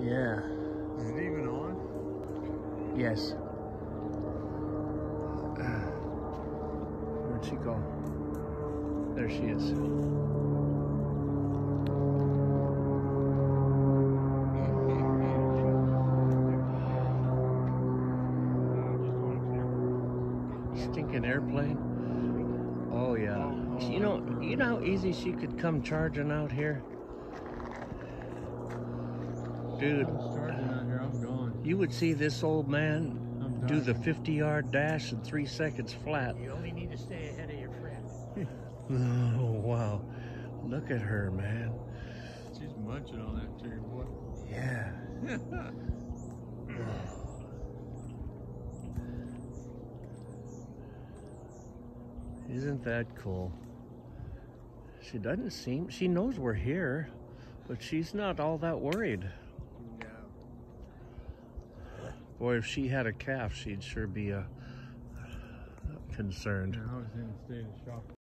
Yeah. Is it even on? Yes. Where'd she go? There she is. Stinking airplane. Oh yeah. You know, you know how easy she could come charging out here? Dude, Starting out here, I'm gone. you would see this old man do the 50 yard dash in three seconds flat. You only need to stay ahead of your friend. Oh, wow. Look at her, man. She's munching on that tree, boy. Yeah. Isn't that cool? She doesn't seem, she knows we're here, but she's not all that worried. Boy, if she had a calf, she'd sure be uh, concerned.